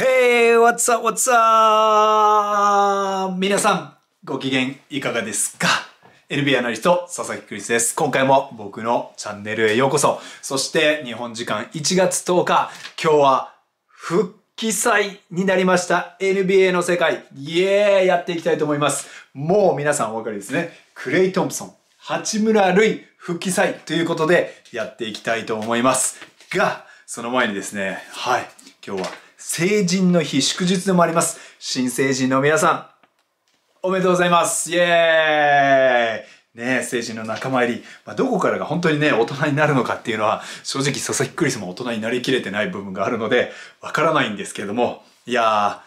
Hey, what's up, what's up? 皆さん、ご機嫌いかがですか ?NBA アナリスト、佐々木クリスです。今回も僕のチャンネルへようこそ。そして、日本時間1月10日、今日は復帰祭になりました NBA の世界。イエーイやっていきたいと思います。もう皆さんお分かりですね。クレイ・トンプソン、八村塁復帰祭ということでやっていきたいと思います。が、その前にですね、はい、今日は成人の日祝日でもあります。新成人の皆さん、おめでとうございますイエーイね成人の仲間入り、まあ、どこからが本当にね、大人になるのかっていうのは、正直佐々木クリスも大人になりきれてない部分があるので、わからないんですけれども、いや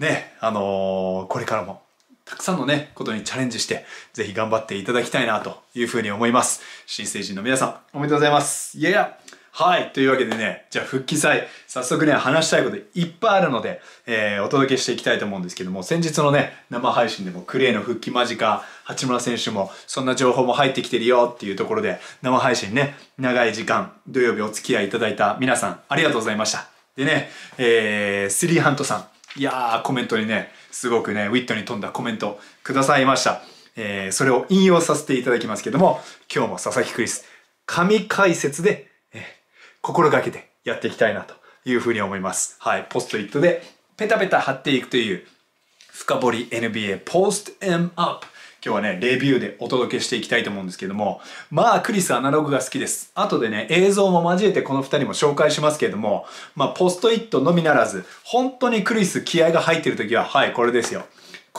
ー、ね、あのーこれからも、たくさんのね、ことにチャレンジして、ぜひ頑張っていただきたいなというふうに思います。新成人の皆さん、おめでとうございます。イエーイはい。というわけでね、じゃあ復帰祭、早速ね、話したいこといっぱいあるので、えーお届けしていきたいと思うんですけども、先日のね、生配信でもクレイの復帰間近、八村選手も、そんな情報も入ってきてるよっていうところで、生配信ね、長い時間、土曜日お付き合いいただいた皆さん、ありがとうございました。でね、えー、スリーハントさん、いやー、コメントにね、すごくね、ウィットに富んだコメントくださいました。えー、それを引用させていただきますけども、今日も佐々木クリス、神解説で、心がけてやっていきたいなというふうに思います。はい。ポストイットでペタペタ貼っていくという深掘り NBA Post M Up 今日はね、レビューでお届けしていきたいと思うんですけども、まあ、クリスアナログが好きです。後でね、映像も交えてこの二人も紹介しますけれども、まあ、ポストイットのみならず、本当にクリス気合が入ってる時は、はい、これですよ。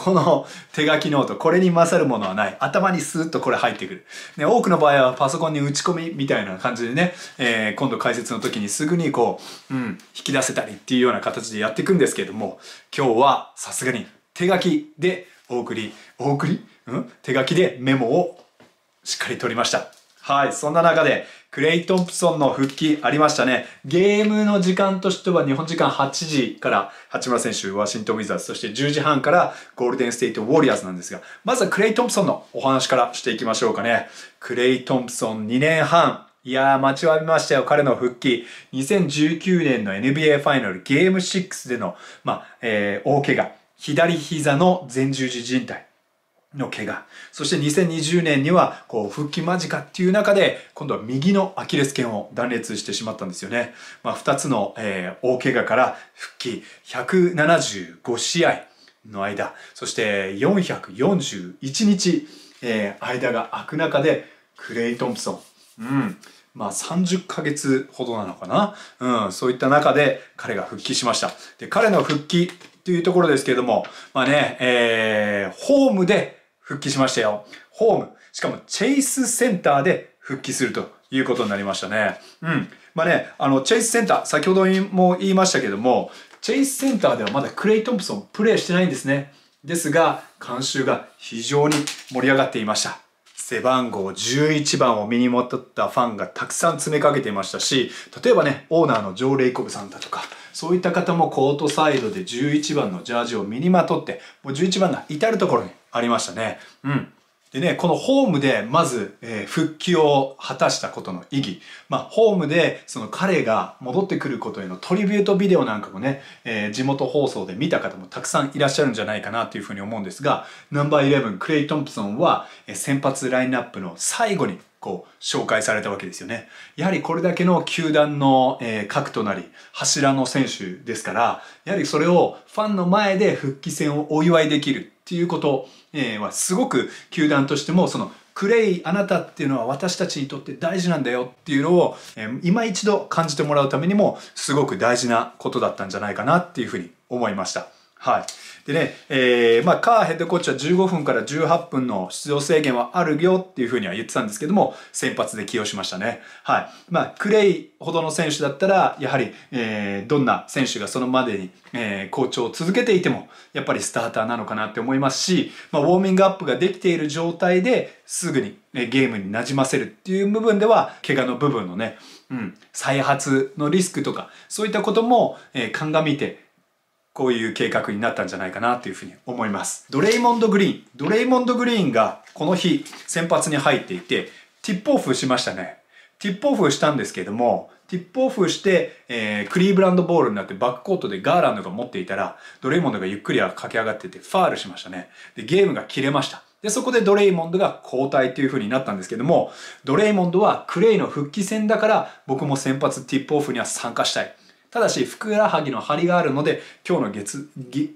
この手書きノート、これに勝るものはない。頭にスーッとこれ入ってくる。ね、多くの場合はパソコンに打ち込みみたいな感じでね、えー今度解説の時にすぐにこう、うん、引き出せたりっていうような形でやっていくんですけれども、今日はさすがに手書きでお送り、お送り？うん？手書きでメモをしっかり取りました。はい。そんな中で、クレイ・トンプソンの復帰ありましたね。ゲームの時間としては日本時間8時から八村選手、ワシントン・ウィザーズ、そして10時半からゴールデン・ステイト・ウォリアーズなんですが、まずはクレイ・トンプソンのお話からしていきましょうかね。クレイ・トンプソン2年半。いやー、待ちわびましたよ、彼の復帰。2019年の NBA ファイナルゲーム6での、まあ、えー大怪我。左膝の前十字靭帯。の怪我。そして2020年には、こう、復帰間近っていう中で、今度は右のアキレス腱を断裂してしまったんですよね。まあ、二つの、えー大怪我から復帰175試合の間、そして441日、えー間が空く中で、クレイ・トンプソン。うん。まあ30ヶ月ほどなのかな。うん、そういった中で彼が復帰しました。で、彼の復帰というところですけれども、まあね、えー、ホームで復帰しましたよ。ホーム。しかもチェイスセンターで復帰するということになりましたね。うん。まあね、あの、チェイスセンター、先ほども言いましたけども、チェイスセンターではまだクレイ・トンプソンプレーしてないんですね。ですが、監修が非常に盛り上がっていました。背番号11番を身にまとったファンがたくさん詰めかけていましたし、例えばね、オーナーのジョー・レイコブさんだとか、そういった方もコートサイドで11番のジャージを身にまとって、もう11番が至るところにありましたね。うん。でね、このホームでまず、えー復帰を果たしたことの意義。まあ、ホームでその彼が戻ってくることへのトリビュートビデオなんかもね、えー地元放送で見た方もたくさんいらっしゃるんじゃないかなというふうに思うんですが、ナンバー11、クレイ・トンプソンは、えー先発ラインナップの最後にこう紹介されたわけですよね。やはりこれだけの球団の、え核となり柱の選手ですから、やはりそれをファンの前で復帰戦をお祝いできるっていうこと、えはすごく球団としてもそのクレイあなたっていうのは私たちにとって大事なんだよっていうのを、えー今一度感じてもらうためにもすごく大事なことだったんじゃないかなっていうふうに思いました。はい。でね、えー、まあ、カーヘッドコーチは15分から18分の出場制限はあるよっていうふうには言ってたんですけども、先発で起用しましたね。はい。まあ、クレイほどの選手だったら、やはり、えー、どんな選手がそのまでに、えー、好調を続けていても、やっぱりスターターなのかなって思いますし、まあ、ウォーミングアップができている状態ですぐに、ね、ゲームに馴染ませるっていう部分では、怪我の部分のね、うん、再発のリスクとか、そういったことも、えー、鑑みて、こういう計画になったんじゃないかなというふうに思います。ドレイモンド・グリーン。ドレイモンド・グリーンがこの日先発に入っていて、ティップオフしましたね。ティップオフしたんですけども、ティップオフして、えー、クリーブランドボールになってバックコートでガーランドが持っていたら、ドレイモンドがゆっくり駆け上がっててファールしましたね。で、ゲームが切れました。で、そこでドレイモンドが交代という風になったんですけども、ドレイモンドはクレイの復帰戦だから僕も先発ティップオフには参加したい。ただし、ふくらはぎの張りがあるので、今日の月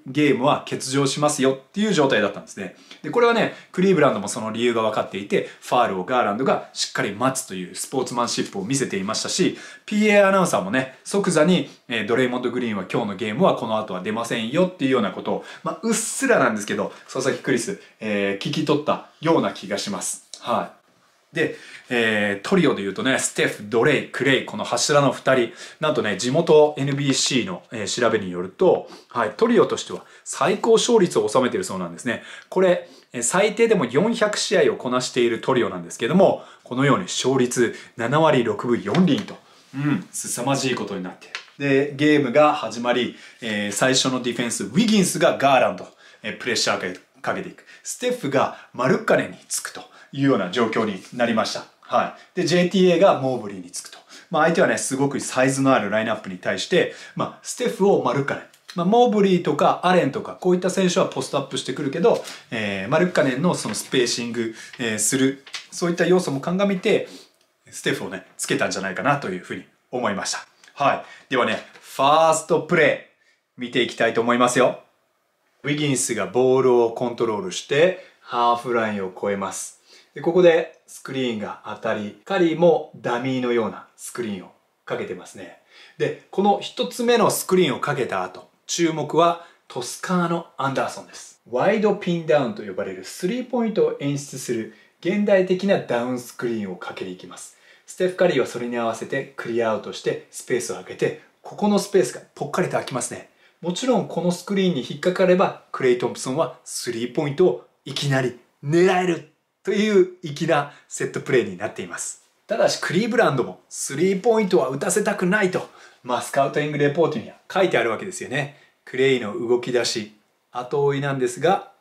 ゲームは欠場しますよっていう状態だったんですね。で、これはね、クリーブランドもその理由が分かっていて、ファールをガーランドがしっかり待つというスポーツマンシップを見せていましたし、PA アナウンサーもね、即座に、えー、ドレイモンド・グリーンは今日のゲームはこの後は出ませんよっていうようなことを、まあ、うっすらなんですけど、佐々木クリス、えー、聞き取ったような気がします。はい。で、えー、トリオで言うとね、ステフ、ドレイ、クレイ、この柱の2人、なんとね、地元 NBC の、えー、調べによると、はい、トリオとしては最高勝率を収めているそうなんですね。これ、最低でも400試合をこなしているトリオなんですけども、このように勝率7割6分4厘と、うん、凄まじいことになっている。で、ゲームが始まり、えー、最初のディフェンス、ウィギンスがガーランド、えー、プレッシャーかけていく。ステフがマルッカネにつくと。いうような状況になりました。はい。で、JTA がモーブリーにつくと。まあ相手はね、すごくサイズのあるラインナップに対して、まあステフをマルッカネン。まあ、モーブリーとかアレンとかこういった選手はポストアップしてくるけど、えー、マルッカネンのそのスペーシング、えー、するそういった要素も鑑みてステフをねつけたんじゃないかなというふうに思いましたはいではねファーストプレー見ていきたいと思いますよウィギンスがボールをコントロールしてハーフラインを越えますでここでスクリーンが当たり、カリーもダミーのようなスクリーンをかけてますね。で、この一つ目のスクリーンをかけた後、注目はトスカーノ・アンダーソンです。ワイドピンダウンと呼ばれるスリーポイントを演出する現代的なダウンスクリーンをかけていきます。ステフ・カリーはそれに合わせてクリアアウトしてスペースを空けて、ここのスペースがぽっかりと空きますね。もちろんこのスクリーンに引っかかれば、クレイ・トンプソンはスリーポイントをいきなり狙えるという粋なセットプレーになっています。ただしクリーブランドもスリーポイントは打たせたくないと、まあ、スカウトイングレポートには書いてあるわけですよね。クレイの動き出し、後追いなんですが、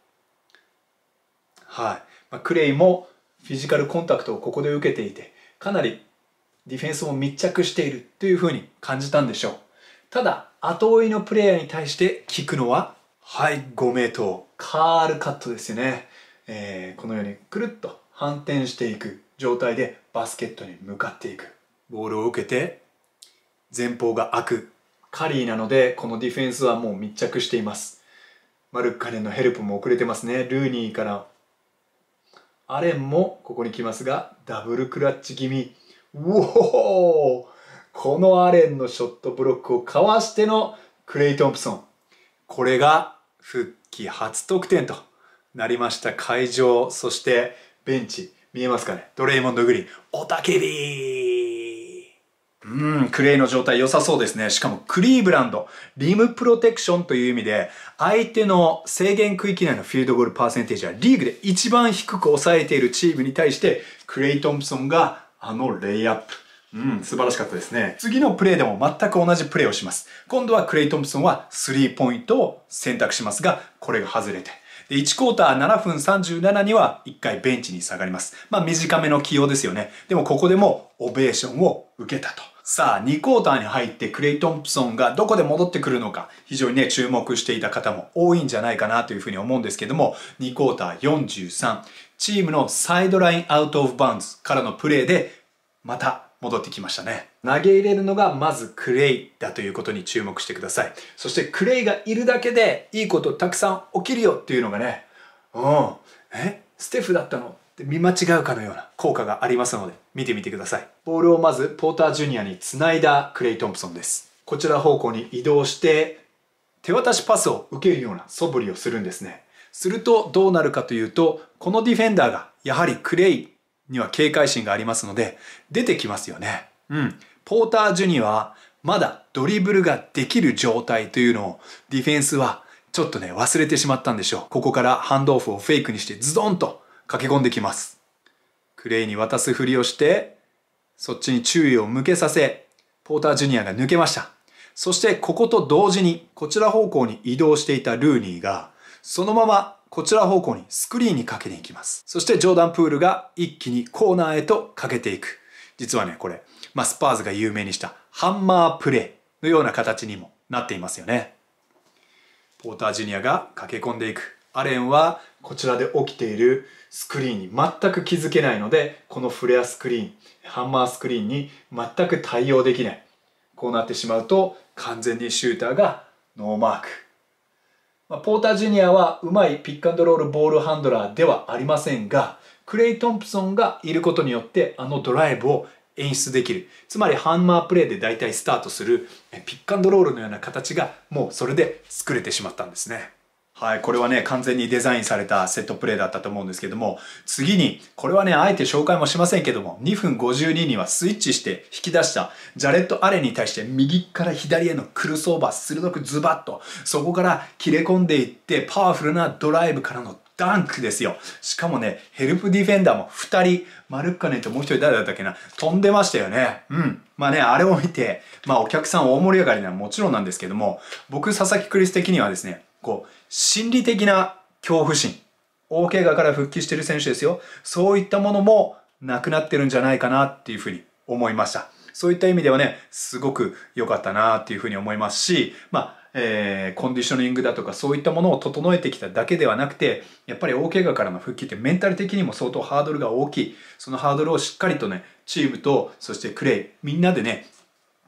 はい。まあ、クレイもフィジカルコンタクトをここで受けていて、かなりディフェンスも密着しているというふうに感じたんでしょう。ただ、後追いのプレイヤーに対して聞くのは、はい、5メートル、カールカットですよね。えー、このようにくるっと反転していく状態でバスケットに向かっていく。ボールを受けて前方が開く。カリーなのでこのディフェンスはもう密着しています。マルッカネンのヘルプも遅れてますね。ルーニーから。アレンもここに来ますがダブルクラッチ気味。うおこのアレンのショットブロックをかわしてのクレイ・トンプソン。これが復帰初得点と。なりました会場、そしてベンチ、見えますかね？ドレイモンド・グリーン、おたけびうん、クレイの状態良さそうですね。しかもクリーブランド、リムプロテクションという意味で、相手の制限区域内のフィールドゴールパーセンテージはリーグで一番低く抑えているチームに対して、クレイ・トンプソンがあのレイアップ。うん、素晴らしかったですね。次のプレーでも全く同じプレーをします。今度はクレイ・トンプソンはスリーポイントを選択しますが、これが外れて。で、1クォーター7分37には1回ベンチに下がります。まあ短めの起用ですよね。でもここでもオベーションを受けたと。さあ、2クォーターに入ってクレイ・トンプソンがどこで戻ってくるのか、非常にね、注目していた方も多いんじゃないかなというふうに思うんですけども、2クォーター43、チームのサイドラインアウトオフバウンズからのプレーで、また戻ってきましたね。投げ入れるのがまずクレイだということに注目してください。そしてクレイがいるだけでいいことたくさん起きるよっていうのがね、うん、え？ステフだったの？って見間違うかのような効果がありますので見てみてください。ボールをまずポータージュニアにつないだクレイ・トンプソンです。こちら方向に移動して手渡しパスを受けるような素振りをするんですね。するとどうなるかというと、このディフェンダーがやはりクレイには警戒心がありますので、出てきますよね。うん。ポーター・ジュニアはまだドリブルができる状態というのをディフェンスはちょっとね忘れてしまったんでしょう。ここからハンドオフをフェイクにしてズドンと駆け込んできます。クレイに渡すふりをして、そっちに注意を向けさせ、ポーター・ジュニアが抜けました。そしてここと同時にこちら方向に移動していたルーニーがそのままこちら方向にスクリーンにかけていきます。そしてジョーダン・プールが一気にコーナーへとかけていく。実はね、これ、まあ、スパーズが有名にしたハンマープレーのような形にもなっていますよね。ポータージュニアが駆け込んでいく。アレンはこちらで起きているスクリーンに全く気づけないので、このフレアスクリーン、ハンマースクリーンに全く対応できない。こうなってしまうと完全にシューターがノーマーク。まあ、ポータージュニアはうまいピックアンドロールボールハンドラーではありませんが、クレイ・トンプソンがいることによってあのドライブを演出できる。つまりハンマープレーで大体スタートするピックアンドロールのような形がもうそれで作れてしまったんですね。はい、これはね、完全にデザインされたセットプレーだったと思うんですけども、次に、これはね、あえて紹介もしませんけども、2分52にはスイッチして引き出したジャレット・アレンに対して右から左へのクルスオーバー、鋭くズバッと、そこから切れ込んでいって、パワフルなドライブからのダンクですよ。しかもね、ヘルプディフェンダーも2人、マルッカネともう1人誰だったっけな、飛んでましたよね。うん。まあね、あれを見て、まあお客さん大盛り上がりなのはもちろんなんですけども、僕、佐々木クリス的にはですね、こう、心理的な恐怖心。大怪我から復帰してる選手ですよ。そういったものもなくなってるんじゃないかなっていうふうに思いました。そういった意味ではね、すごく良かったなっていうふうに思いますし、まあ、えー、コンディショニングだとかそういったものを整えてきただけではなくて、やっぱり大怪我からの復帰ってメンタル的にも相当ハードルが大きい。そのハードルをしっかりとね、チームと、そしてクレイ、みんなでね、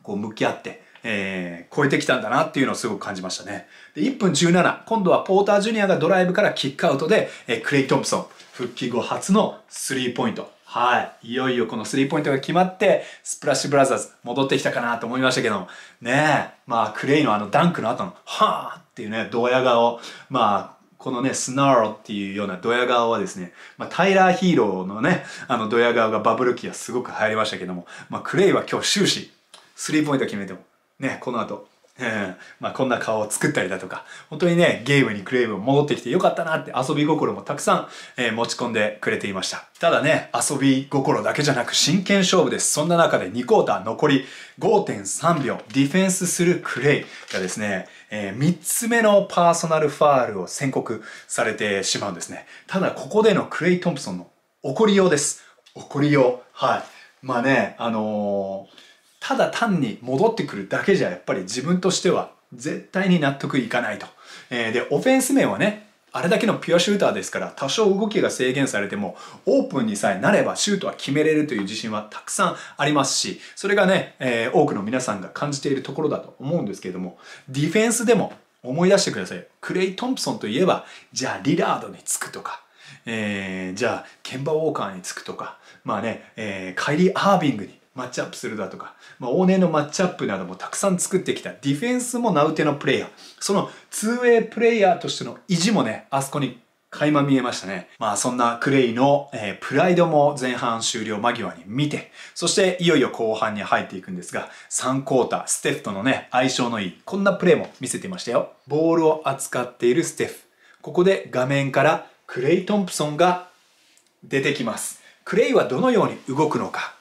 こう向き合って、えー、超えてきたんだなっていうのをすごく感じましたね。で、1分17、今度はポータージュニアがドライブからキックアウトで、えー、クレイ・トンプソン、復帰後初のスリーポイント。はい。いよいよこのスリーポイントが決まって、スプラッシュブラザーズ戻ってきたかなと思いましたけども、ねえ、まあ、クレイのあのダンクの後の、はぁっていうね、ドヤ顔、まあ、このね、スナーロっていうようなドヤ顔はですね、まあ、タイラーヒーローのね、あのドヤ顔がバブル期はすごく流行りましたけども、まあ、クレイは今日終始、スリーポイント決めても、ね、この後、え、まあこんな顔を作ったりだとか、本当にね、ゲームにクレーム戻ってきてよかったなって遊び心もたくさん、えー、持ち込んでくれていました。ただね、遊び心だけじゃなく真剣勝負です。そんな中で2クォーター残り5.3秒、ディフェンスするクレイがですね、えー、3つ目のパーソナルファールを宣告されてしまうんですね。ただここでのクレイ・トンプソンの怒りようです。怒りよう。はい。まあね、あのーただ単に戻ってくるだけじゃやっぱり自分としては絶対に納得いかないと。えー、で、オフェンス面はね、あれだけのピュアシューターですから多少動きが制限されてもオープンにさえなればシュートは決めれるという自信はたくさんありますしそれがね、えー、多くの皆さんが感じているところだと思うんですけれどもディフェンスでも思い出してくださいクレイ・トンプソンといえばじゃあリラードにつくとか、えー、じゃあケンバ・ウォーカーにつくとかまあね、えー、カイリー・アービングにマッチアップするだとか、まあ、往年のマッチアップなどもたくさん作ってきたディフェンスも名うてのプレイヤー。その 2way プレイヤーとしての意地もね、あそこに垣間見えましたね。まあそんなクレイの、えー、プライドも前半終了間際に見て、そしていよいよ後半に入っていくんですが、3クォーター、ステフとのね、相性のいい、こんなプレイも見せていましたよ。ボールを扱っているステフ。ここで画面からクレイ・トンプソンが出てきます。クレイはどのように動くのか。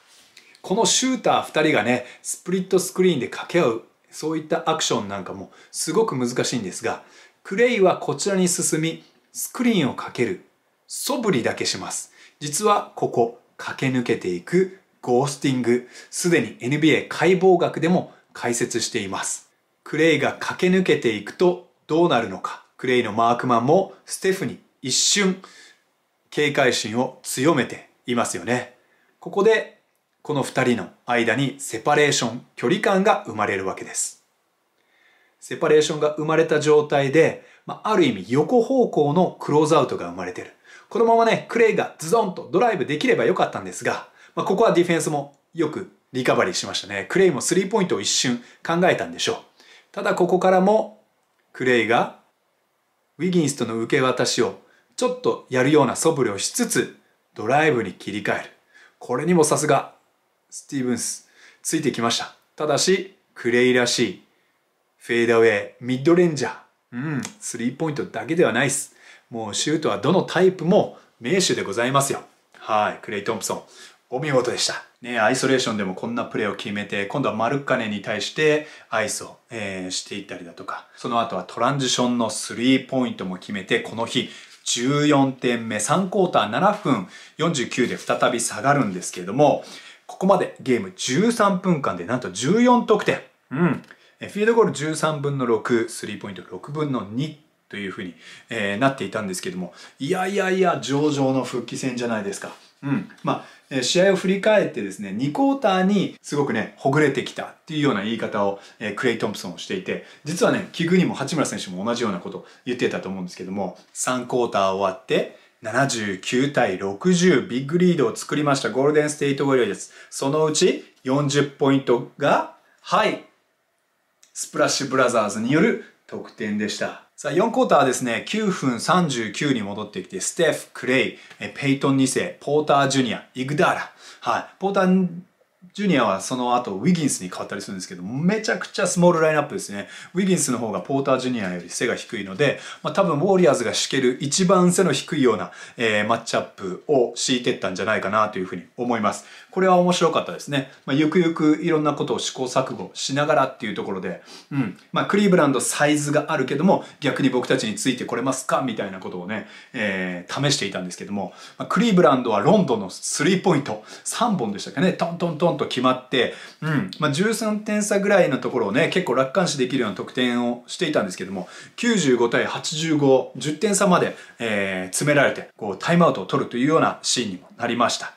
このシューター2人がね、スプリットスクリーンで掛け合う、そういったアクションなんかもすごく難しいんですが、クレイはこちらに進み、スクリーンをかける、素振りだけします。実はここ、駆け抜けていくゴースティング、すでに NBA 解剖学でも解説しています。クレイが駆け抜けていくとどうなるのか。クレイのマークマンもステフに一瞬警戒心を強めていますよね。ここでこの2人の間にセパレーション、距離感が生まれるわけです。セパレーションが生まれた状態で、まあ、ある意味横方向のクローズアウトが生まれてる。このままね、クレイがズドンとドライブできればよかったんですが、まあ、ここはディフェンスもよくリカバリーしましたね。クレイもスリーポイントを一瞬考えたんでしょう。ただここからもクレイがウィギンスとの受け渡しをちょっとやるような素振りをしつつドライブに切り替える。これにもさすがスティーブンス、ついてきました。ただし、クレイらしい、フェードウェイ、ミッドレンジャー、うん、スリーポイントだけではないです。もうシュートはどのタイプも名手でございますよ。はい、クレイ・トンプソン。お見事でした。ね、アイソレーションでもこんなプレーを決めて、今度はマルッカネに対してアイスを、えー、していったりだとか、その後はトランジションのスリーポイントも決めて、この日、14点目、3クォーター7分49で再び下がるんですけれども、ここまでゲーム13分間でなんと14得点。うん。フィールドゴール13分の6、スリーポイント6分の2というふうに、えー、なっていたんですけども、いやいやいや、上々の復帰戦じゃないですか。うん。まあ、試合を振り返ってですね、2クォーターにすごくね、ほぐれてきたっていうような言い方を、えー、クレイ・トンプソンもしていて、実はね、奇遇にも八村選手も同じようなことを言ってたと思うんですけども、3クォーター終わって、79対60ビッグリードを作りましたゴールデンステイトウォリアーです。そのうち40ポイントが、はい、スプラッシュブラザーズによる得点でした。さあ、4クォーターはですね、9分39に戻ってきて、ステフ、クレイ、ペイトン2世、ポータージュニア、イグダーラ。はい。ポータージュニアはその後ウィギンスに変わったりするんですけど、めちゃくちゃスモールラインナップですね。ウィギンスの方がポータージュニアより背が低いので、まあ、多分ウォーリアーズが敷ける一番背の低いような、えー、マッチアップを敷いてったんじゃないかなというふうに思います。これは面白かったですね。まあ、ゆくゆくいろんなことを試行錯誤しながらっていうところで、うん。まあ、クリーブランドサイズがあるけども、逆に僕たちについてこれますかみたいなことをね、えー、試していたんですけども、まあ、クリーブランドはロンドンのスリーポイント3本でしたかね、トントントンと決まって、うん。まあ、13点差ぐらいのところをね、結構楽観視できるような得点をしていたんですけども、95対85、10点差まで、えー、詰められて、こう、タイムアウトを取るというようなシーンにもなりました。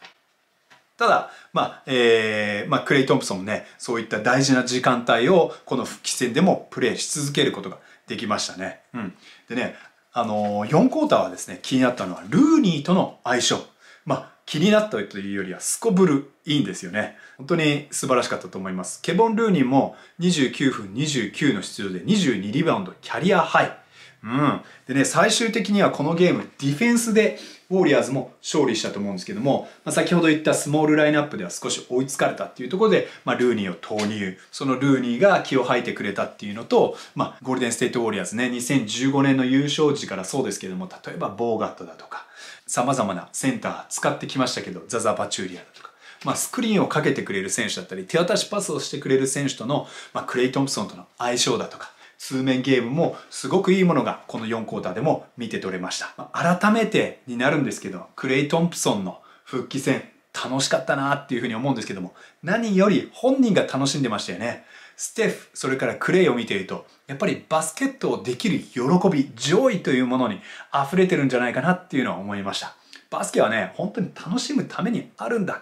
ただ、まあ、えー、まあ、クレイ・トンプソンもね、そういった大事な時間帯を、この復帰戦でもプレーし続けることができましたね。うん。でね、あのー、4クォーターはですね、気になったのは、ルーニーとの相性。まあ、気になったというよりは、すこぶるいいんですよね。本当に素晴らしかったと思います。ケボン・ルーニーも29分29の出場で22リバウンド、キャリアハイ。うん。でね、最終的にはこのゲーム、ディフェンスでウォーリアーズも勝利したと思うんですけども、まあ、先ほど言ったスモールラインナップでは少し追いつかれたっていうところで、まあ、ルーニーを投入。そのルーニーが気を吐いてくれたっていうのと、まあ、ゴールデンステートウォーリアーズね、2015年の優勝時からそうですけども、例えばボーガットだとか、様々なセンター使ってきましたけど、ザザ・パチューリアだとか、まあ、スクリーンをかけてくれる選手だったり、手渡しパスをしてくれる選手との、まあ、クレイ・トンプソンとの相性だとか、通面ゲームもすごくいいものがこの4クォーターでも見て取れました。まあ、改めてになるんですけど、クレイ・トンプソンの復帰戦楽しかったなっていうふうに思うんですけども、何より本人が楽しんでましたよね。ステフ、それからクレイを見ていると、やっぱりバスケットをできる喜び、上位というものに溢れてるんじゃないかなっていうのは思いました。バスケはね、本当に楽しむためにあるんだ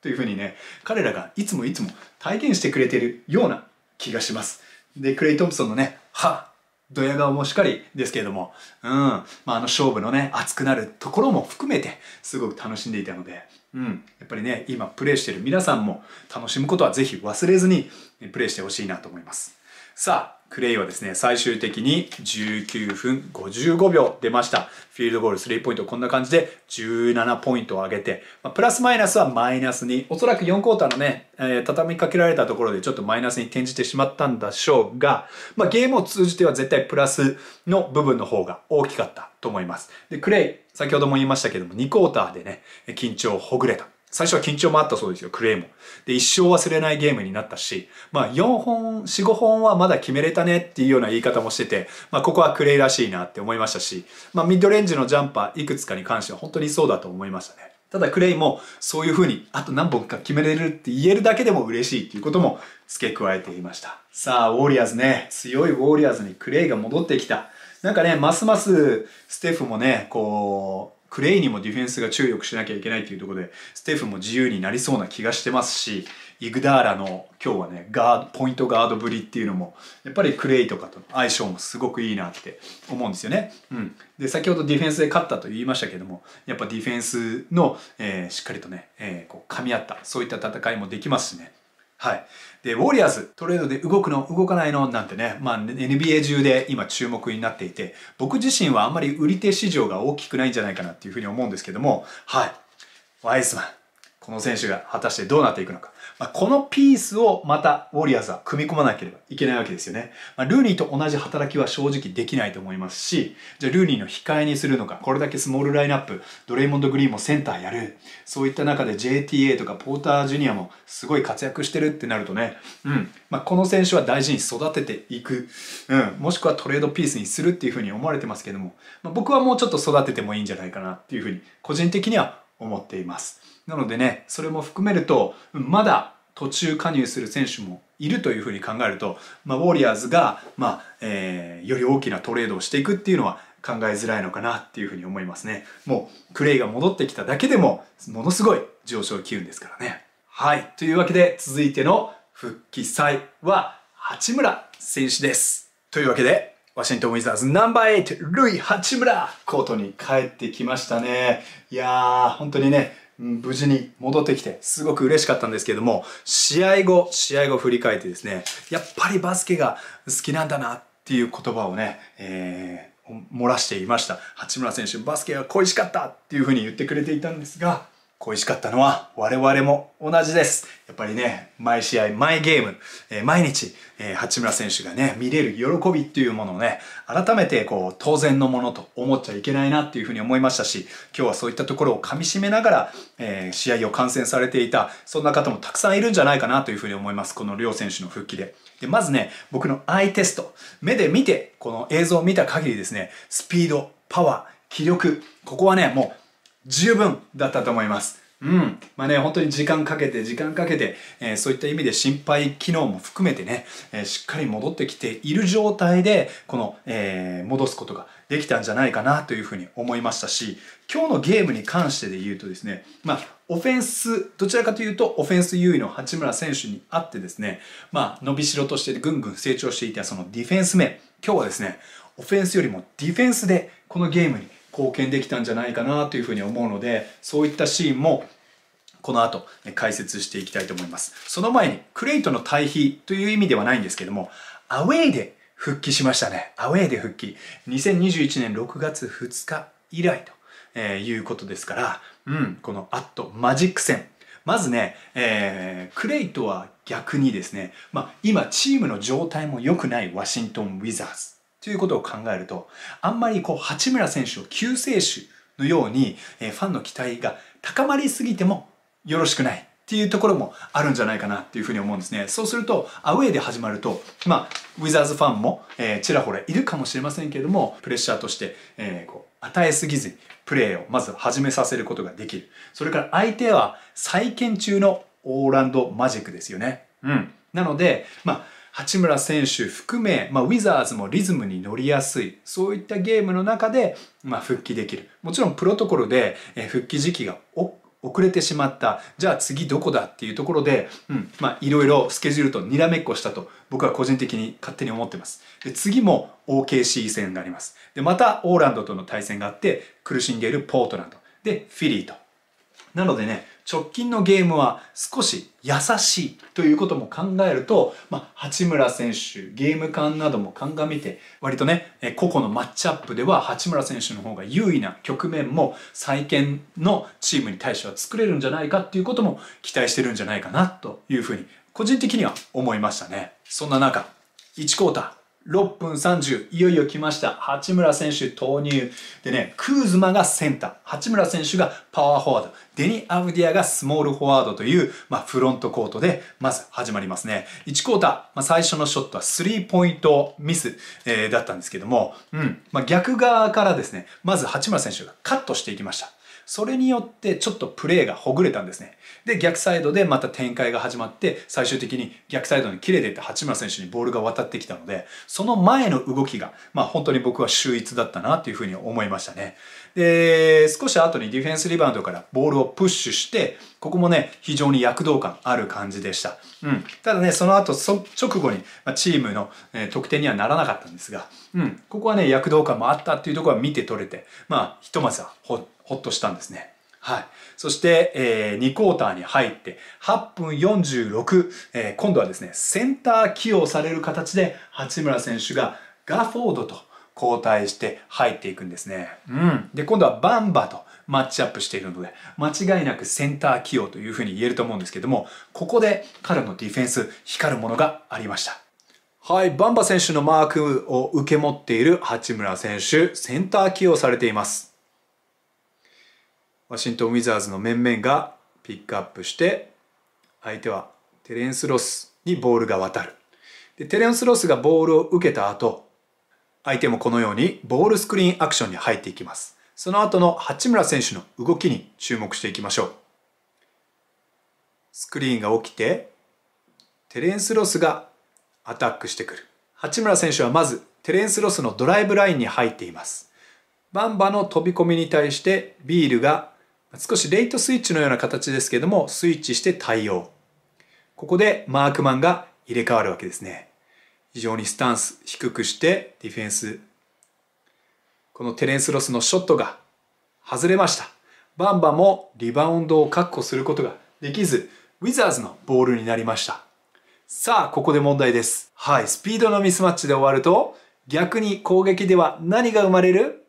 というふうにね、彼らがいつもいつも体現してくれているような気がします。で、クレイ・トンプソンのね、はドヤ顔もしっかりですけれども、うん。まあ、あの勝負のね、熱くなるところも含めて、すごく楽しんでいたので、うん。やっぱりね、今プレイしてる皆さんも楽しむことはぜひ忘れずにプレイしてほしいなと思います。さあ、クレイはですね、最終的に19分55秒出ました。フィールドゴール3ポイントこんな感じで17ポイントを上げて、まあ、プラスマイナスはマイナスに、おそらく4クォーターのね、えー、畳みかけられたところでちょっとマイナスに転じてしまったんでしょうが、まあ、ゲームを通じては絶対プラスの部分の方が大きかったと思います。で、クレイ、先ほども言いましたけども、2クォーターでね、緊張をほぐれた。最初は緊張もあったそうですよ、クレイも。で、一生忘れないゲームになったし、まあ4本、4、5本はまだ決めれたねっていうような言い方もしてて、まあここはクレイらしいなって思いましたし、まあミッドレンジのジャンパーいくつかに関しては本当にそうだと思いましたね。ただクレイもそういう風にあと何本か決めれるって言えるだけでも嬉しいっていうことも付け加えていました。さあ、ウォーリアーズね、強いウォーリアーズにクレイが戻ってきた。なんかね、ますますステフもね、こう、クレイにもディフェンスが注力しなきゃいけないっていうところで、ステフも自由になりそうな気がしてますし、イグダーラの今日はね、ガード、ポイントガードぶりっていうのも、やっぱりクレイとかとの相性もすごくいいなって思うんですよね。うん。で、先ほどディフェンスで勝ったと言いましたけども、やっぱディフェンスの、えー、しっかりとね、えー、こう噛み合った、そういった戦いもできますしね。はい。で、ウォリアーズ、トレードで動くの、動かないのなんてね、まあ NBA 中で今注目になっていて、僕自身はあんまり売り手市場が大きくないんじゃないかなっていうふうに思うんですけども、はい。ワイズマン、この選手が果たしてどうなっていくのか。まあ、このピースをまたウォリアーズは組み込まなければいけないわけですよね。まあ、ルーニーと同じ働きは正直できないと思いますし、じゃあルーニーの控えにするのか、これだけスモールラインナップ、ドレイモンド・グリーンもセンターやる。そういった中で JTA とかポーター・ジュニアもすごい活躍してるってなるとね、うん。まあ、この選手は大事に育てていく。うん。もしくはトレードピースにするっていうふうに思われてますけども、まあ、僕はもうちょっと育ててもいいんじゃないかなっていうふうに、個人的には思っています。なのでね、それも含めると、まだ途中加入する選手もいるというふうに考えると、まあ、ウォリアーズが、まあ、えー、より大きなトレードをしていくっていうのは考えづらいのかなっていうふうに思いますね。もう、クレイが戻ってきただけでも、ものすごい上昇機運ですからね。はい。というわけで、続いての復帰祭は、八村選手です。というわけで、ワシントンウィザーズナンバー8、ルイ・八村コートに帰ってきましたね。いやー、本当にね、無事に戻ってきて、すごく嬉しかったんですけども、試合後、試合後振り返ってですね、やっぱりバスケが好きなんだなっていう言葉をね、えー、漏らしていました。八村選手、バスケが恋しかったっていうふうに言ってくれていたんですが、恋しかったのは我々も同じです。やっぱりね、毎試合、毎ゲーム、えー、毎日、えー、八村選手がね、見れる喜びっていうものをね、改めてこう、当然のものと思っちゃいけないなっていうふうに思いましたし、今日はそういったところを噛み締めながら、えー、試合を観戦されていた、そんな方もたくさんいるんじゃないかなというふうに思います。この両選手の復帰で。で、まずね、僕のアイテスト、目で見て、この映像を見た限りですね、スピード、パワー、気力、ここはね、もう、十分だったと思います。うん。まあね、本当に時間かけて、時間かけて、えー、そういった意味で心肺機能も含めてね、えー、しっかり戻ってきている状態で、この、えー、戻すことができたんじゃないかなというふうに思いましたし、今日のゲームに関してで言うとですね、まあ、オフェンス、どちらかというと、オフェンス優位の八村選手にあってですね、まあ、伸びしろとしてぐんぐん成長していたそのディフェンス面、今日はですね、オフェンスよりもディフェンスでこのゲームに貢献できたんじゃないかなというふうに思うので、そういったシーンもこの後解説していきたいと思います。その前に、クレイとの対比という意味ではないんですけども、アウェイで復帰しましたね。アウェイで復帰。2021年6月2日以来と、えいうことですから、うん、このアットマジック戦。まずね、えー、クレイとは逆にですね、まあ、今チームの状態も良くないワシントン・ウィザーズということを考えると、あんまりこう、八村選手を救世主のように、えー、ファンの期待が高まりすぎてもよろしくないっていうところもあるんじゃないかなっていうふうに思うんですね。そうすると、アウェイで始まると、まあ、ウィザーズファンも、えー、ちらほらいるかもしれませんけれども、プレッシャーとして、えー、こう、与えすぎずに、プレーをまず始めさせることができる。それから相手は再建中のオーランドマジックですよね。うん。なので、まあ、八村選手含め、まあ、ウィザーズもリズムに乗りやすい、そういったゲームの中で、まあ、復帰できる。もちろんプロトコルで、復帰時期が遅れてしまった。じゃあ次どこだっていうところで、うん、まあいろいろスケジュールとにらめっこしたと僕は個人的に勝手に思ってます。で、次も OKC 戦になります。で、またオーランドとの対戦があって苦しんでいるポートランド。で、フィリーと。なのでね、直近のゲームは少し優しいということも考えると、まあ、八村選手、ゲーム感なども鑑みて、割とね、個々のマッチアップでは八村選手の方が優位な局面も再建のチームに対しては作れるんじゃないかっていうことも期待してるんじゃないかなというふうに個人的には思いましたね。そんな中、1クォーター、6分30、いよいよ来ました。八村選手投入。でね、クーズマがセンター。八村選手がパワーフォワード。デニ・アブディアがスモールフォワードという、まあ、フロントコートで、まず始まりますね。1クォーター、まあ、最初のショットはスリーポイントミス、えー、だったんですけども、うん、まあ、逆側からですね、まず八村選手がカットしていきました。それによってちょっとプレーがほぐれたんですね。で、逆サイドでまた展開が始まって、最終的に逆サイドに切れていった八村選手にボールが渡ってきたので、その前の動きが、まあ本当に僕は秀逸だったなというふうに思いましたね。で、少し後にディフェンスリバウンドからボールをプッシュして、ここもね、非常に躍動感ある感じでした。うん。ただね、その後、直後に、チームの、え得点にはならなかったんですが、うん。ここはね、躍動感もあったっていうところは見て取れて、まあ、ひとまずはほほっとしたんですね。はい。そして、えー、2クォーターに入って、8分46、えー、今度はですね、センター起用される形で、八村選手がガフォードと交代して入っていくんですね。うん。で、今度はバンバとマッチアップしているので、間違いなくセンター起用というふうに言えると思うんですけども、ここで彼のディフェンス、光るものがありました。はい、バンバ選手のマークを受け持っている八村選手、センター起用されています。ワシントン・ウィザーズの面々がピックアップして相手はテレンス・ロスにボールが渡るでテレンス・ロスがボールを受けた後相手もこのようにボールスクリーンアクションに入っていきますその後の八村選手の動きに注目していきましょう。スクリーンが起きて、テレンス・ロスがアタックしてくる。八村選手はまずテレンス・ロスのドライブラインに入っています。バンバの飛び込みに対してビールが少しレイトスイッチのような形ですけどもスイッチして対応。ここでマークマンが入れ替わるわけですね。非常にスタンス低くしてディフェンス。このテレンス・ロスのショットが外れました。バンバもリバウンドを確保することができず、ウィザーズのボールになりました。さあ、ここで問題です。はい、スピードのミスマッチで終わると、逆に攻撃では何が生まれる？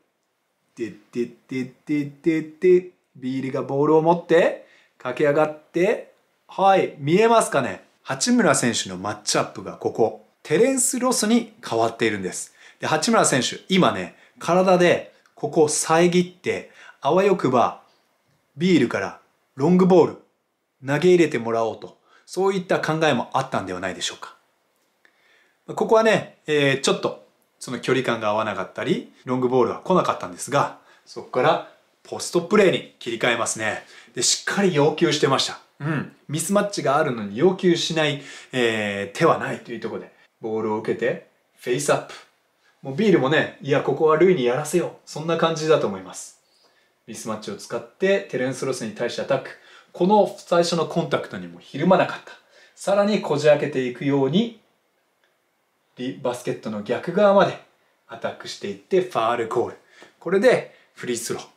てってってってってってビールがボールを持って駆け上がってはい見えますかね？八村選手のマッチアップがここ。テレンス・ロスに変わっているんです。で八村選手今ね体でここを遮ってあわよくばビールからロングボール投げ入れてもらおうと。そういった考えもあったんではないでしょうか。ここはね、えー、ちょっとその距離感が合わなかったり、ロングボールは来なかったんですが、そこからポストプレーに切り替えますね。で、しっかり要求してました。うん。ミスマッチがあるのに要求しない、えー、手はないというところで、ボールを受けて、フェイスアップ。もうビールもね、いや、ここはルイにやらせよう。そんな感じだと思います。ミスマッチを使ってテレンス・ロスに対してアタック。この最初のコンタクトにもひるまなかった。さらにこじ開けていくようにバスケットの逆側までアタックしていってファールコール。これでフリースロー。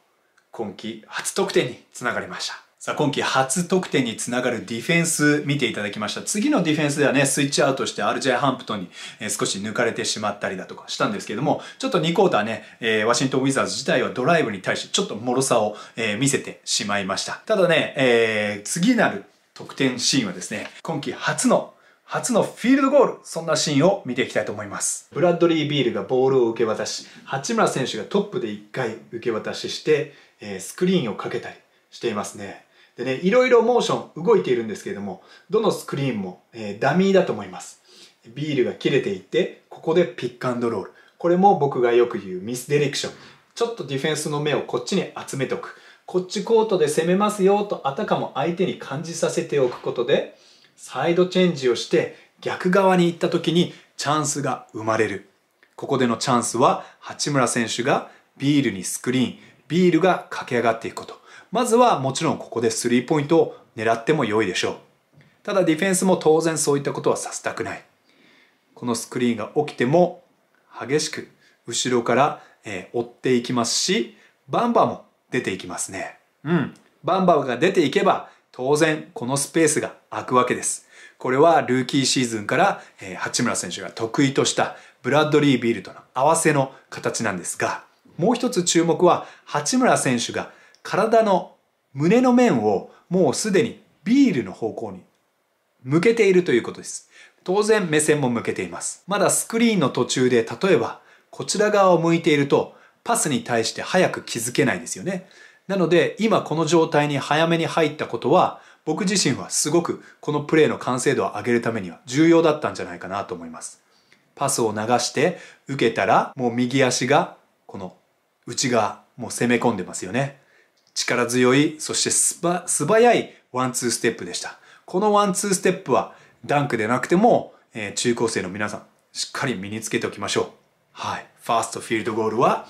今季初得点につながりました。さあ、今季初得点につながるディフェンス見ていただきました。次のディフェンスではね、スイッチアウトして RJ ハンプトンに、え少し抜かれてしまったりだとかしたんですけども、ちょっと2クォーターね、えー、ワシントンウィザーズ自体はドライブに対してちょっと脆さを、えー、見せてしまいました。ただね、えー、次なる得点シーンはですね、今季初の初のフィールドゴール、そんなシーンを見ていきたいと思います。ブラッドリー・ビールがボールを受け渡し、八村選手がトップで1回受け渡しして、え、スクリーンをかけたりしていますね。でね、いろいろモーション動いているんですけれども、どのスクリーンも、え、ダミーだと思います。ビールが切れていって、ここでピックアンドロール。これも僕がよく言うミスディレクション。ちょっとディフェンスの目をこっちに集めておく。こっちコートで攻めますよとあたかも相手に感じさせておくことで、サイドチェンジをして逆側に行った時にチャンスが生まれる。ここでのチャンスは八村選手がビールにスクリーン、ビールが駆け上がっていくこと。まずはもちろんここでスリーポイントを狙っても良いでしょう。ただディフェンスも当然そういったことはさせたくない。このスクリーンが起きても激しく後ろから、え追っていきますし、バンバも出ていきますね。うん。バンバが出ていけば当然このスペースが空くわけです。これはルーキーシーズンから、え八村選手が得意としたブラッドリー・ビールとの合わせの形なんですが、もう一つ注目は八村選手が体の胸の面をもうすでにビールの方向に向けているということです。当然目線も向けています。まだスクリーンの途中で例えばこちら側を向いているとパスに対して早く気づけないですよね。なので今この状態に早めに入ったことは僕自身はすごくこのプレーの完成度を上げるためには重要だったんじゃないかなと思います。パスを流して受けたらもう右足がこの内側もう攻め込んでますよね。力強いそして素早いワンツーステップでした。このワンツーステップはダンクでなくても、えー、中高生の皆さんしっかり身につけておきましょう。はい。ファーストフィールドゴールは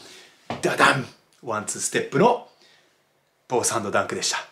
ダダンワンツーステップのボースハンドダンクでした。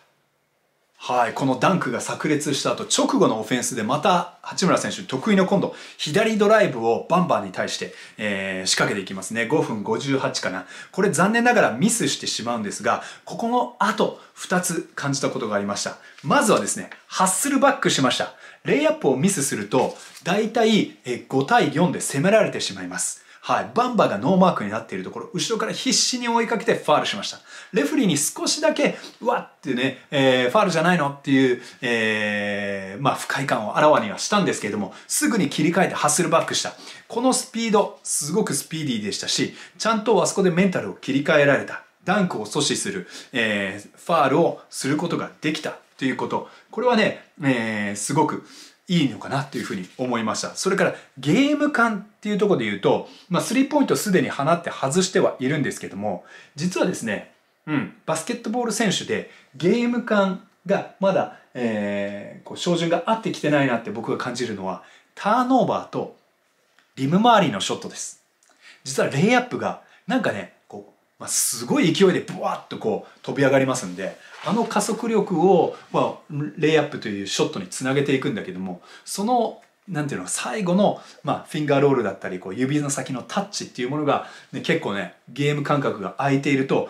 はい、このダンクが炸裂した後、直後のオフェンスでまた八村選手得意の今度、左ドライブをバンバに対して、えー、仕掛けていきますね。5分58かな。これ残念ながらミスしてしまうんですが、ここの後、2つ感じたことがありました。まずはですね、ハッスルバックしました。レイアップをミスすると、大体5対4で攻められてしまいます。はい。バンバがノーマークになっているところ、後ろから必死に追いかけてファールしました。レフリーに少しだけ、うわってね、えー、ファールじゃないのっていう、えー、まあ不快感をあらわにはしたんですけれども、すぐに切り替えてハッスルバックした。このスピード、すごくスピーディーでしたし、ちゃんとあそこでメンタルを切り替えられた。ダンクを阻止する、えー、ファールをすることができたということ。これはね、えー、すごく、いいのかなというふうに思いました。それからゲーム感っていうところで言うと、まあ、スリーポイントすでに放って外してはいるんですけども、実はですね、うん、バスケットボール選手でゲーム感がまだ、えー、こう照準が合ってきてないなって僕が感じるのはターンオーバーとリム周りのショットです。実はレイアップがなんかね、まあ、すごい勢いでブワッとこう飛び上がりますんで、あの加速力を、まあ、レイアップというショットにつなげていくんだけども、そのなんていうの最後の、まあ、フィンガーロールだったりこう指の先のタッチっていうものが、ね、結構ねゲーム感覚が空いていると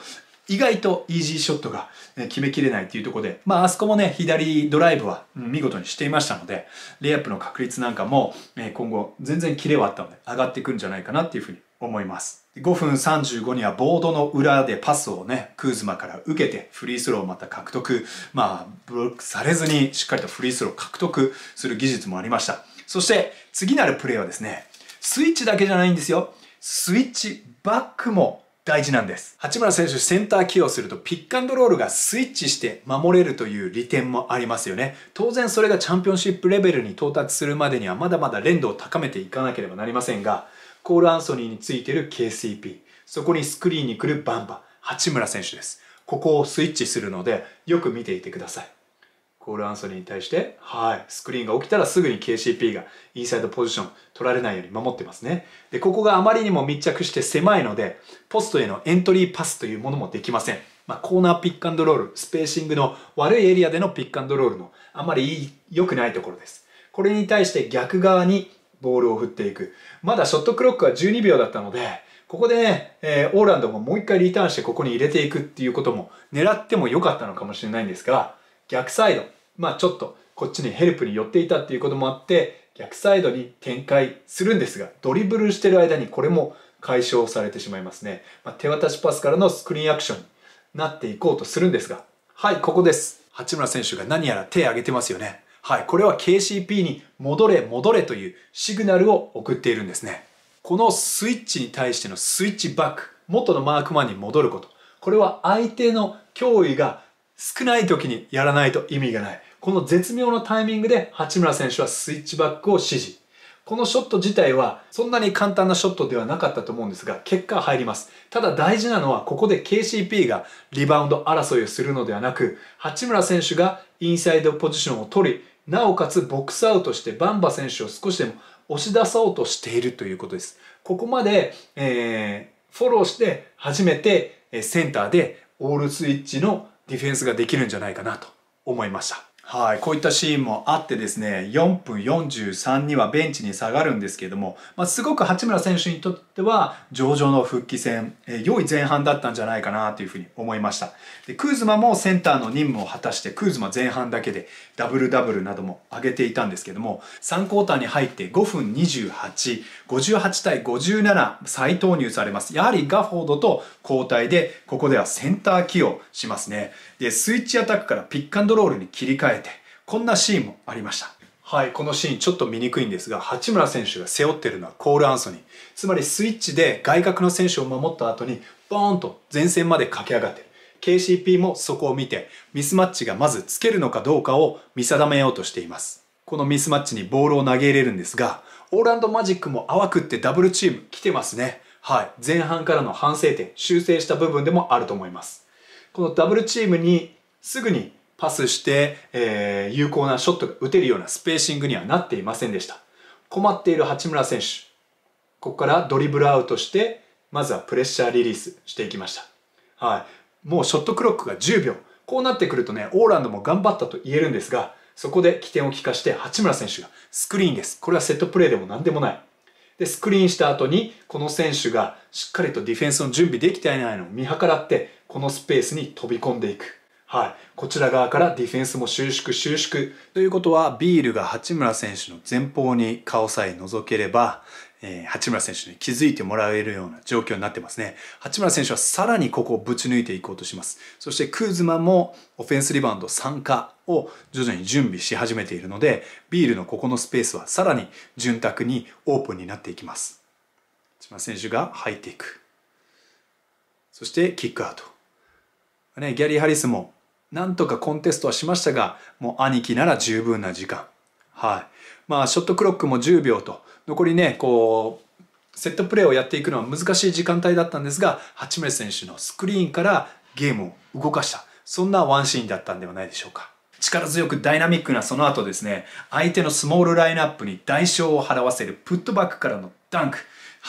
意外とイージーショットが、決めきれないっていうところで、まあ、あそこもね左ドライブは見事にしていましたのでレイアップの確率なんかも、今後全然キレはあったので上がっていくんじゃないかなっていうふうに思います。5分35にはボードの裏でパスをね、クーズマから受けてフリースローをまた獲得、まあ、ブロックされずにしっかりとフリースローを獲得する技術もありました。そして次なるプレーはですね、スイッチだけじゃないんですよ。スイッチバックも大事なんです。八村選手センター起用するとピックアンドロールがスイッチして守れるという利点もありますよね。当然それがチャンピオンシップレベルに到達するまでにはまだまだ連動を高めていかなければなりませんが、コール・アンソニーについてる KCP、そこにスクリーンに来るバンバ、八村選手です。ここをスイッチするのでよく見ていてください。コール・アンソニーに対して、はい、スクリーンが起きたらすぐに KCP がインサイドポジション取られないように守ってますね。で、ここがあまりにも密着して狭いので、ポストへのエントリーパスというものもできません。まあ、コーナーピックアンドロール、スペーシングの悪いエリアでのピックアンドロールのあまり良くないところです。これに対して逆側にボールを振っていく。まだショットクロックは12秒だったので、ここでね、えー、オーランドももう一回リターンしてここに入れていくっていうことも狙っても良かったのかもしれないんですが、逆サイド、まあちょっとこっちにヘルプに寄っていたっていうこともあって逆サイドに展開するんですがドリブルしてる間にこれも解消されてしまいますね、まあ、手渡しパスからのスクリーンアクションになっていこうとするんですが。はいここです。八村選手が何やら手を挙げてますよね。はいこれは KCP に戻れ戻れというシグナルを送っているんですねこのスイッチに対してのスイッチバック元のマークマンに戻ることこれは相手の脅威が少ない時にやらないと意味がないこの絶妙なタイミングで八村選手はスイッチバックを指示。このショット自体はそんなに簡単なショットではなかったと思うんですが、結果入ります。ただ大事なのはここで KCP がリバウンド争いをするのではなく、八村選手がインサイドポジションを取り、なおかつボックスアウトしてバンバ選手を少しでも押し出そうとしているということです。ここまで、えー、フォローして初めてセンターでオールスイッチのディフェンスができるんじゃないかなと思いました。はい、こういったシーンもあってですね、4分43にはベンチに下がるんですけれども、まあ、すごく八村選手にとっては上々の復帰戦、えー、良い前半だったんじゃないかなというふうに思いました。でクーズマもセンターの任務を果たして、クーズマ前半だけでダブルダブルなども上げていたんですけども、3クォーターに入って5分28、58対57再投入されます。やはりガフォードと交代で、ここではセンター起用しますね。で、スイッチアタックからピックアンドロールに切り替えて、こんなシーンもありました。はい、このシーンちょっと見にくいんですが、八村選手が背負ってるのはコール・アンソニー。つまりスイッチで外角の選手を守った後に、ボーンと前線まで駆け上がってる。KCP もそこを見て、ミスマッチがまずつけるのかどうかを見定めようとしています。このミスマッチにボールを投げ入れるんですが、オーランドマジックも淡くってダブルチーム来てますね。はい。前半からの反省点、修正した部分でもあると思います。このダブルチームにすぐにパスして、えー、有効なショットが打てるようなスペーシングにはなっていませんでした。困っている八村選手。ここからドリブルアウトして、まずはプレッシャーリリースしていきました。はい。もうショットクロックが10秒。こうなってくるとね、オーランドも頑張ったと言えるんですが、そこで起点を利かして八村選手がスクリーンです。これはセットプレーでも何でもない。で、スクリーンした後に、この選手がしっかりとディフェンスの準備できていないのを見計らって、このスペースに飛び込んでいく。はい。こちら側からディフェンスも収縮収縮。ということは、ビールが八村選手の前方に顔さえ覗ければ、えー、八村選手に気づいてもらえるような状況になってますね。八村選手はさらにここをぶち抜いていこうとします。そしてクーズマもオフェンスリバウンド参加を徐々に準備し始めているので、ビールのここのスペースはさらに潤沢にオープンになっていきます。八村選手が入っていく。そしてキックアウト。ね、ギャリー・ハリスもなんとかコンテストはしましたが、もう兄貴なら十分な時間。はい。まあ、ショットクロックも10秒と、残りね、こう、セットプレーをやっていくのは難しい時間帯だったんですが、八村選手のスクリーンからゲームを動かした。そんなワンシーンだったんではないでしょうか。力強くダイナミックなその後ですね、相手のスモールラインナップに代償を払わせるプットバックからのダンク。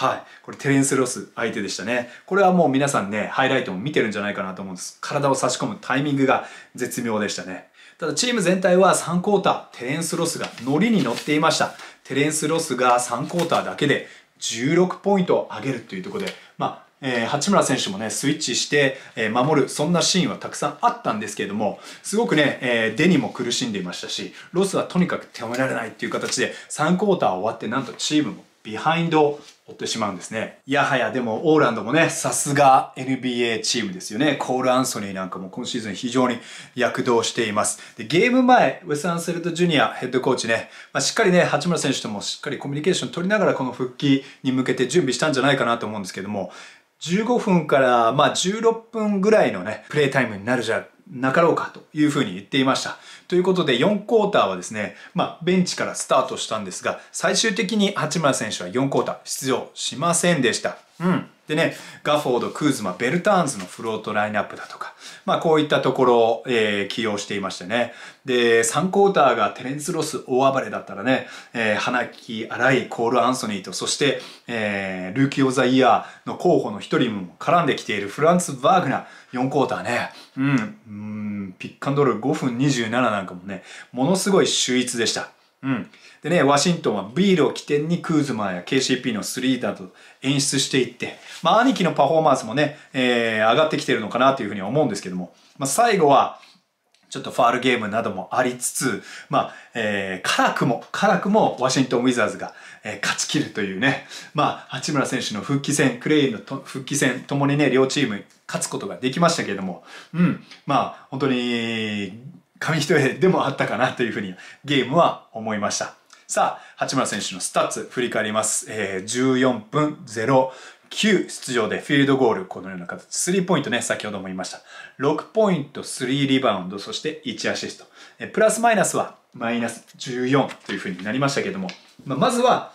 はい。これテレンス・ロス相手でしたね。これはもう皆さんね、ハイライトも見てるんじゃないかなと思うんです。体を差し込むタイミングが絶妙でしたね。ただチーム全体は3クォーター、テレンス・ロスがノリに乗っていました。テレンス・ロスが3クォーターだけで16ポイントを上げるというところで、まあ、えー、八村選手もね、スイッチして、えー、守る、そんなシーンはたくさんあったんですけれども、すごくね、えー、デニも苦しんでいましたし、ロスはとにかく手を止められないっていう形で、3クォーター終わって、なんとチームもビハインド負ってしまうんですね。いやはや、でも、オーランドもね、さすが NBA チームですよね。コール・アンソニーなんかも今シーズン非常に躍動しています。で、ゲーム前、ウェス・アンセルト・ジュニアヘッドコーチね、まあ、しっかりね、八村選手ともしっかりコミュニケーション取りながらこの復帰に向けて準備したんじゃないかなと思うんですけども、15分からま16分ぐらいのね、プレイタイムになるじゃなかろうかというふうに言っていました。ということで4クォーターはですね、まあベンチからスタートしたんですが、最終的に八村選手は4クォーター出場しませんでした。うん。でね、ガフォード、クーズマ、ベルターンズのフロントラインナップだとか、まあこういったところを、えー、起用していましてね。で、3クォーターがテレンス・ロス大暴れだったらね、えー、花木、荒井、コール・アンソニーと、そして、えー、ルーキー・オブ・ザ・イヤーの候補の一人も絡んできているフランツ・バーグナー、4クォーターね。うん、うんピックアンドール5分27なんかもね、ものすごい秀逸でした。うん。でね、ワシントンはビールを起点にクーズマや KCP のスリーだと演出していって、まあ兄貴のパフォーマンスもね、えー、上がってきてるのかなというふうに思うんですけども、まあ最後は、ちょっとファールゲームなどもありつつ、まあ、えー、辛くも、辛くもワシントンウィザーズが、えー、勝ち切るというね、まあ、八村選手の復帰戦、クレイの復帰戦、ともにね、両チーム勝つことができましたけれども、うん、まあ、本当に、紙一重でもあったかなというふうにゲームは思いました。さあ、八村選手のスタッツ振り返ります。えー、14分09出場でフィールドゴール、このような形。スリーポイントね、先ほども言いました。6ポイント、3リバウンド、そして1アシスト。えプラスマイナスはマイナス14というふうになりましたけども、まあ、まずは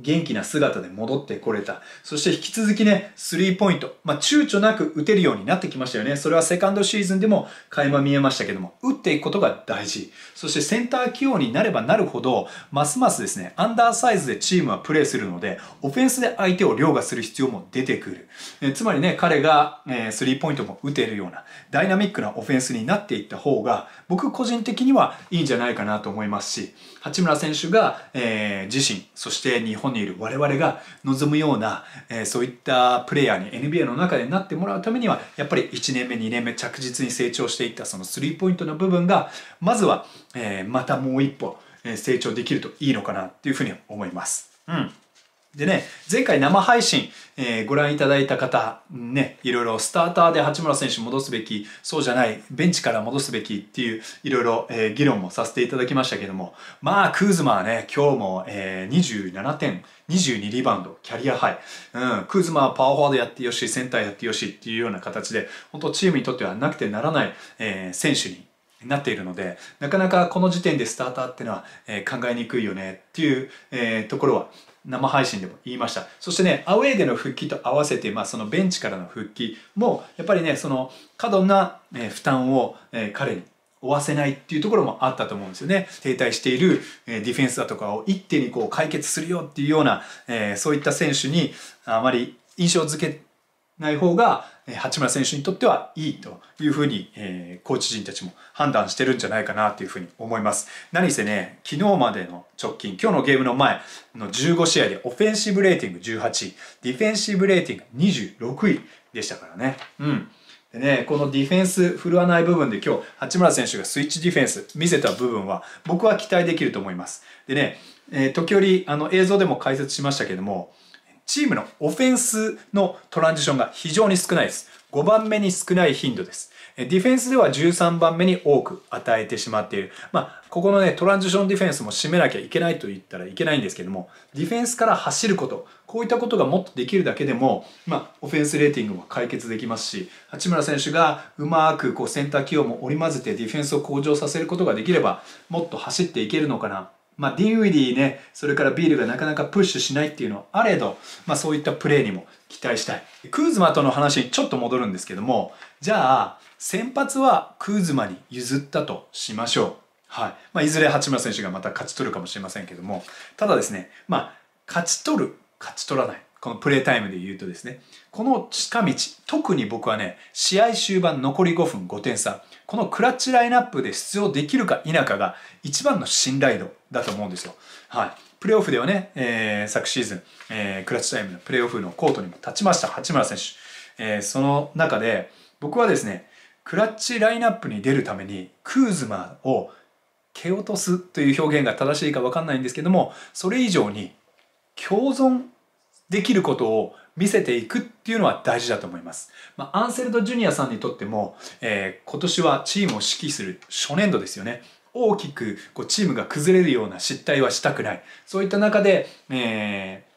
元気な姿で戻ってこれた。そして引き続きね、スリーポイント。まあ、躊躇なく打てるようになってきましたよね。それはセカンドシーズンでも垣間見えましたけども、打っていくことが大事。そしてセンター起用になればなるほど、ますますですね、アンダーサイズでチームはプレーするので、オフェンスで相手を凌駕する必要も出てくる。えつまりね、彼が、えスリーポイントも打てるような、ダイナミックなオフェンスになっていった方が、僕個人的にはいいんじゃないかなと思いますし、八村選手が、えー、自身、そして日本にいる我々が望むような、えー、そういったプレイヤーに NBA の中でなってもらうためには、やっぱり1年目、2年目着実に成長していったそのスリーポイントの部分が、まずは、えー、またもう一歩、成長できるといいのかなっていうふうに思います。うん。でね、前回生配信、えー、ご覧いただいた方、ね、いろいろスターターで八村選手戻すべき、そうじゃない、ベンチから戻すべきっていう、いろいろ、えー、議論もさせていただきましたけども、まあ、クーズマはね、今日も、えー、27点、22リバウンド、キャリアハイ。うん、クーズマはパワーフォワードやってよし、センターやってよしっていうような形で、本当チームにとってはなくてならない、えー、選手になっているので、なかなかこの時点でスターターっていうのは、えー、考えにくいよねっていう、えー、ところは生配信でも言いました。そしてね、アウェーでの復帰と合わせて、まあそのベンチからの復帰も、やっぱりね、その過度な、え負担を、え彼に負わせないっていうところもあったと思うんですよね。停滞している、えディフェンスだとかを一手にこう解決するよっていうような、えそういった選手にあまり印象付けない方が、八村選手にとってはいいというふうに、えー、コーチ陣たちも判断してるんじゃないかなというふうに思います。何せね、昨日までの直近、今日のゲームの前の15試合でオフェンシブレーティング18位、ディフェンシブレーティング26位でしたからね。うん。でね、このディフェンス振るわない部分で今日、八村選手がスイッチディフェンス見せた部分は僕は期待できると思います。でね、えー、時折あの映像でも解説しましたけども、チームのオフェンスのトランジションが非常に少ないです。5番目に少ない頻度です。ディフェンスでは13番目に多く与えてしまっている。まあ、ここのね、トランジションディフェンスも締めなきゃいけないと言ったらいけないんですけども、ディフェンスから走ること、こういったことがもっとできるだけでも、まあ、オフェンスレーティングも解決できますし、八村選手がうまくこうセンター起用も織り交ぜてディフェンスを向上させることができれば、もっと走っていけるのかな。まあ、ディンウィディね、それからビールがなかなかプッシュしないっていうのはあれど、まあ、そういったプレーにも期待したい。クーズマとの話にちょっと戻るんですけども、じゃあ、先発はクーズマに譲ったとしましょう。はい。まあ、いずれ八村選手がまた勝ち取るかもしれませんけども、ただですね、まあ、勝ち取る、勝ち取らない。このプレータイムで言うとですね、この近道、特に僕はね、試合終盤残り5分5点差、このクラッチラインナップで出場できるか否かが一番の信頼度だと思うんですよ。はい。プレーオフではね、えー、昨シーズン、えー、クラッチタイムのプレーオフのコートにも立ちました、八村選手。えー、その中で、僕はですね、クラッチラインナップに出るために、クーズマを蹴落とすという表現が正しいか分かんないんですけども、それ以上に共存できることを見せていくっていうのは大事だと思います。まあ、アンセルド・ジュニアさんにとっても、えー、今年はチームを指揮する初年度ですよね。大きくこうチームが崩れるような失態はしたくない。そういった中で、えー、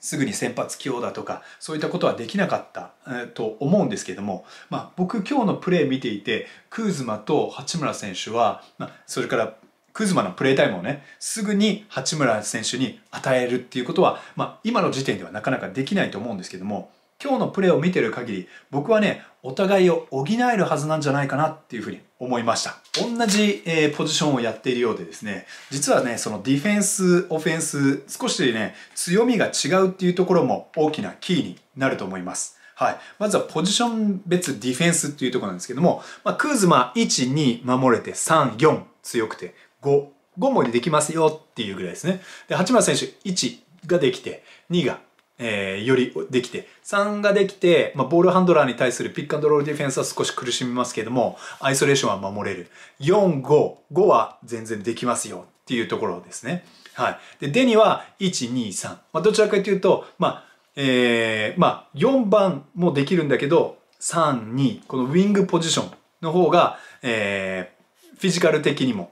すぐに先発起用だとか、そういったことはできなかった、えー、と思うんですけども、まあ、僕今日のプレー見ていて、クーズマと八村選手は、まあ、それからクズマのプレータイムをね、すぐに八村選手に与えるっていうことは、まあ、今の時点ではなかなかできないと思うんですけども、今日のプレーを見てる限り、僕はね、お互いを補えるはずなんじゃないかなっていうふうに思いました。同じ、えー、ポジションをやっているようでですね、実はね、そのディフェンス、オフェンス、少しね、強みが違うっていうところも大きなキーになると思います。はい。まずはポジション別ディフェンスっていうところなんですけども、まあ、クーズマ1、2守れて3、4強くて5。5もできますよっていうぐらいですね。で、八村選手1ができて、2が、えー、よりできて、3ができて、まあ、ボールハンドラーに対するピックアンドロールディフェンスは少し苦しみますけども、アイソレーションは守れる。4、5、5は全然できますよっていうところですね。はい。で、デニは1、2、3。まあ、どちらかというと、まあ、えー、まあ、4番もできるんだけど、3、2、このウィングポジションの方が、えー、フィジカル的にも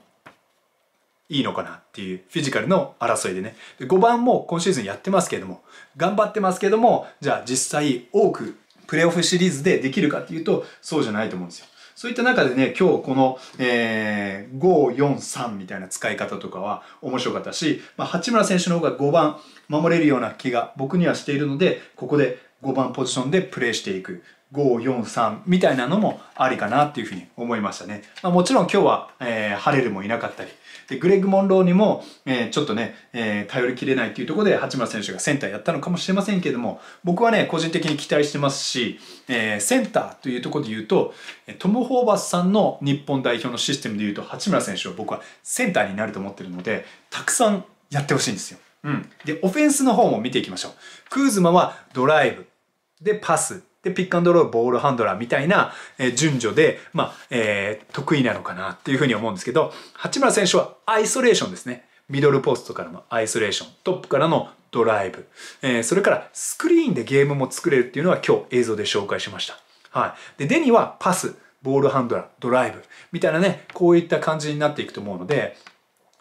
いいのかなっていうフィジカルの争いでね。で5番も今シーズンやってますけれども、頑張ってますけども、じゃあ実際多くプレーオフシリーズでできるかっていうと、そうじゃないと思うんですよ。そういった中でね、今日この、えー、5、4、3みたいな使い方とかは面白かったし、まあ、八村選手の方が5番守れるような気が僕にはしているので、ここで5番ポジションでプレーしていく。543みたいなのもありかなっていうふうに思いましたね。まあ、もちろん今日は、えー、ハレルもいなかったり、で、グレッグ・モンローにも、えー、ちょっとね、えー、頼りきれないっていうところで八村選手がセンターやったのかもしれませんけれども、僕はね、個人的に期待してますし、えー、センターというところで言うと、トム・ホーバスさんの日本代表のシステムで言うと、八村選手は僕はセンターになると思ってるので、たくさんやってほしいんですよ。うん。で、オフェンスの方も見ていきましょう。クーズマはドライブ、で、パス、で、ピックアンドロール、ボールハンドラーみたいな、順序で、まあ、えー、得意なのかなっていうふうに思うんですけど、八村選手はアイソレーションですね。ミドルポストからのアイソレーション、トップからのドライブ、えー、それからスクリーンでゲームも作れるっていうのは今日映像で紹介しました。はい。で、デニはパス、ボールハンドラー、ドライブ、みたいなね、こういった感じになっていくと思うので、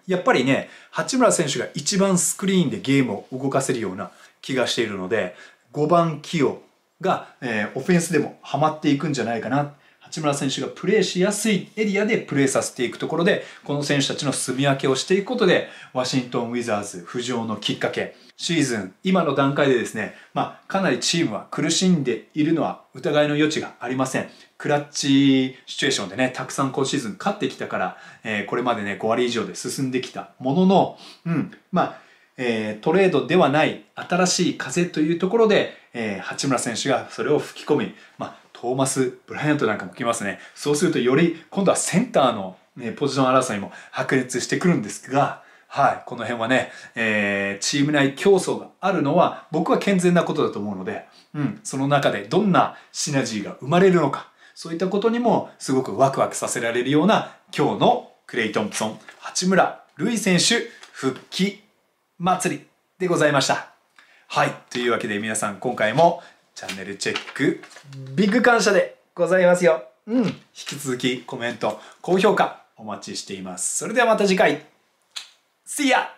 やっぱりね、八村選手が一番スクリーンでゲームを動かせるような気がしているので、5番起用が、えー、オフェンスでもハマっていくんじゃないかな。八村選手がプレーしやすいエリアでプレーさせていくところで、この選手たちの住み分けをしていくことで、ワシントン・ウィザーズ浮上のきっかけ、シーズン、今の段階でですね、まあ、かなりチームは苦しんでいるのは疑いの余地がありません。クラッチシチュエーションでね、たくさん今シーズン勝ってきたから、えー、これまでね、5割以上で進んできたものの、うん、まあ、えー、トレードではない新しい風というところで、えー、八村選手がそれを吹き込み、まあ、トーマス・ブライアントなんかも来ますね。そうするとより今度はセンターの、ね、ポジション争いも白熱してくるんですが、はい、この辺はね、えー、チーム内競争があるのは僕は健全なことだと思うので、うん、その中でどんなシナジーが生まれるのか、そういったことにもすごくワクワクさせられるような今日のクレイ・トンプソン、八村塁選手復帰祭りでございました。はい。というわけで皆さん今回もチャンネルチェックビッグ感謝でございますよ。うん。引き続きコメント、高評価お待ちしています。それではまた次回。See ya!